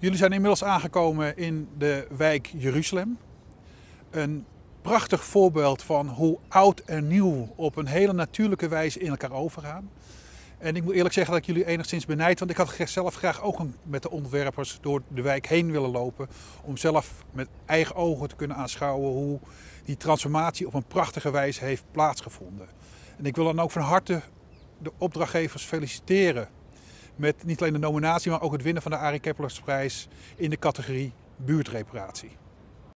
Jullie zijn inmiddels aangekomen in de wijk Jeruzalem. Een prachtig voorbeeld van hoe oud en nieuw op een hele natuurlijke wijze in elkaar overgaan. En ik moet eerlijk zeggen dat ik jullie enigszins benijd, want ik had zelf graag ook met de ontwerpers door de wijk heen willen lopen. Om zelf met eigen ogen te kunnen aanschouwen hoe die transformatie op een prachtige wijze heeft plaatsgevonden. En ik wil dan ook van harte de opdrachtgevers feliciteren met niet alleen de nominatie, maar ook het winnen van de Arie Keplersprijs in de categorie buurtreparatie.